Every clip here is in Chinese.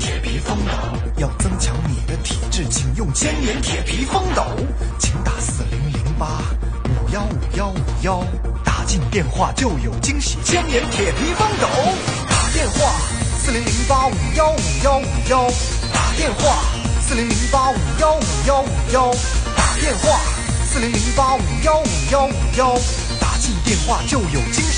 铁皮风斗，要增强你的体质，请用千年铁皮风斗，请打四零零八五幺五幺五幺，打进电话。就有惊喜。千年铁皮风斗，打电话。四零零八五幺五幺。五幺，打电话。四零零八五幺五幺。五幺，打电话。四零零八五幺五幺。五幺。打进电话就有惊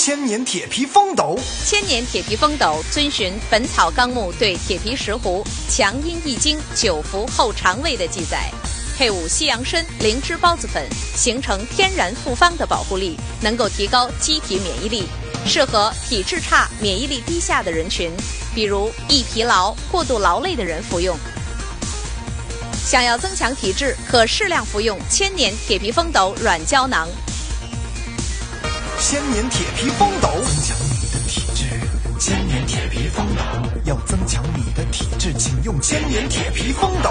千年铁皮风斗，千年铁皮风斗遵循《本草纲目》对铁皮石斛强阴益精、久服后肠胃的记载，配伍西洋参、灵芝孢子粉，形成天然复方的保护力，能够提高机体免疫力，适合体质差、免疫力低下的人群，比如易疲劳、过度劳累的人服用。想要增强体质，可适量服用千年铁皮风斗软胶囊。千年铁皮风斗，增强你的体质。千年铁皮风斗，要增强你的体质，请用千年铁皮风斗，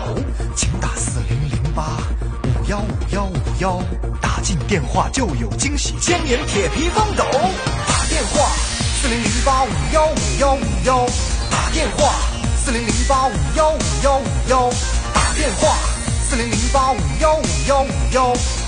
请打四零零八五幺五幺五幺，打进电话就有惊喜。千年铁皮风斗，打电话四零零八五幺五幺五幺，打电话四零零八五幺五幺五幺，打电话四零零八五幺五幺五幺。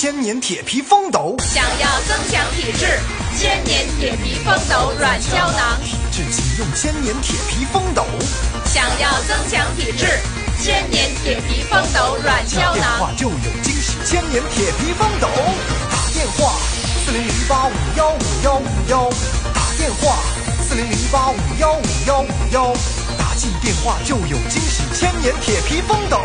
千年铁皮风斗，想要增强体质，千年铁皮风斗软胶囊。体质请用千年铁皮风斗。想要增强体质，千年铁皮风斗软胶囊。电话就有惊喜，千年铁皮风斗。打电话四零零八五幺五幺五幺。打电话四零零八五幺五幺五幺。打进电话就有惊喜，千年铁皮风斗。